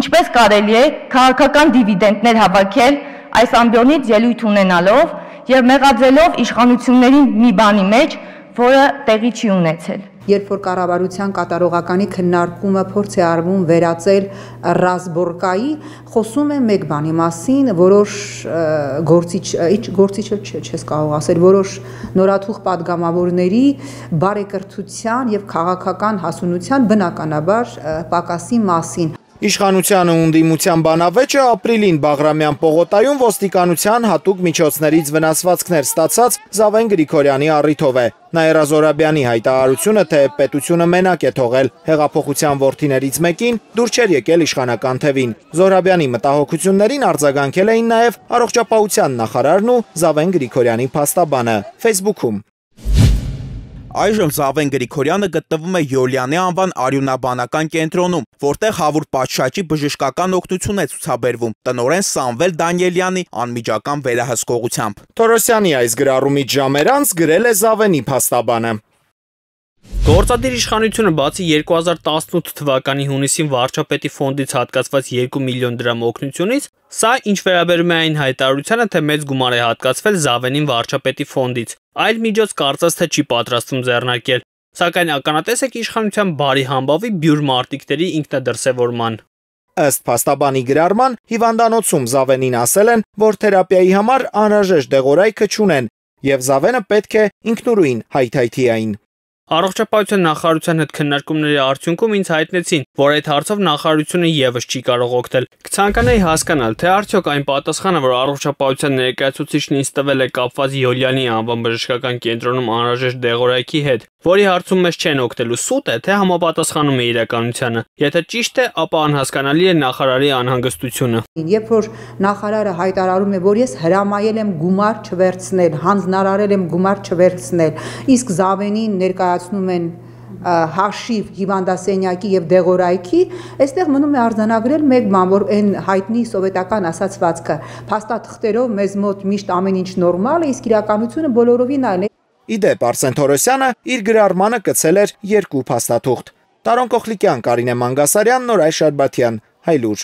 ինչպես կարելի է քաղաքական դիվիդենդներ հավաքել այս ամբիոնից ելույթ ունենալով եւ մեղադրելով իշխանությունների մի բանի մեջ, որը տեղի չի ունեցել։ Երբ որ կառավարության կատարողականի քննարկումը փորձ է արվում վերածել ռազմբորկայի, խոսում է մեկ բանի մասին, որոշ գործիչ, իջ գործիչը չէ, չես կարող ասել, որոշ նորաթուղ падգամավորների բարեկրթության եւ քաղաքական հասունության բնականաբար պակասի մասին։ Իշխանությանը ունդիմության բանավեճը ապրիլին Բաղրամյան պողոտայում ոստիկանության հատուկ միջոցներից վնասվածքներ ստացած Զավեն գրիքորյանի առիթով է։ Նա Երազորաբյանի հայտարարությունը, թե պետությունը մենակ է թողել հեղափոխության որդիներից մեկին, դուր չեր եկել իշխանական թևին։ Զորաբյանի մտահոգություններին արձագանքել էին նաև առողջապահության նախարարն ու Զավեն գրիքորյանի փաստաբանը։ Ֆեյսբուքում Այժմ Զավեն Գրիգորյանը գտնվում է Յոլյանի անվան արյունաբանական կենտրոնում, որտեղ Հավուր Պատշաճի բժշկական օգնություն է ցուցաբերվում տնորեն Սամվել Դանիելյանի անմիջական վերահսկողությամբ։ Թորոսյանի այս գրառումից ժամեր անց գրել է Զավենի փաստաբանը։ Գործադիր իշխանությունը բացի 2018 թվականի հունիսին վարչապետի ֆոնդից հատկացված 2 միլիոն դրամ օգնությունից, սա ինչ վերաբերում է այն հայտարարությանը, թե մեծ գումար է հատկացվել Զավենին վարչապետի ֆոնդից, այլ միջոց կարծես թե չի պատրաստում ձեռնարկել, սակայն ականատես եք իշխանության բարի համբավի բյուր մարտիկների ինքնադրսևորման։ Ըստ փաստաբանի գրարման, հիվանդանոցում Զավենին ասել են, որ թերապիայի համար անհրաժեշտ դեղորայքը չունեն, եւ Զավենը պետք է ինքնուրույն հայթայթիային։ Առողջապահության նախարարության հետ քննարկումների արդյունքում ինձ հայտնեցին, որ այդ հարցով նախարարությունը եւս չի կարող օգնել։ Կցանկանայի հասկանալ, թե արդյոք այն պատասխանը, որ առողջապահության ներկայացուցիչն ինձ տվել է կապված Յոլյանի անվան բժշկական կենտրոնում անհրաժեշտ դեղորայքի հետ, որի հարցում մեզ չեն օգնելու սուտ է, թե համապատասխանում է իրականությանը։ Եթե ճիշտ է, ապա անհասկանալի է նախարարի անհանգստությունը։ Երբ որ նախարարը հայտարարում է, որ ես հրամայել եմ գումար չվերցնել, հանձնարարել եմ գումար չվերցնել, իսկ Զավենին ներկայացնում են հաշիվ հիվանդասենյակի եւ դեղորայքի, այստեղ մնում է արձանագրել մեկ բան, որ այն հայտնի սովետական ասացվածքը. փաստաթղթերով մեզ մոտ միշտ ամեն ինչ նորմալ է, իսկ իրականությունը բոլորովին այլ է։ Իդեպ Արսեն Թորոսյանը իր գրարմանը կցել էր երկու փաստաթուղթ։ Տարոն Կողլիկյան, Կարինե Մանգասարյան, Նորայ Շարբաթյան, Հայլուր։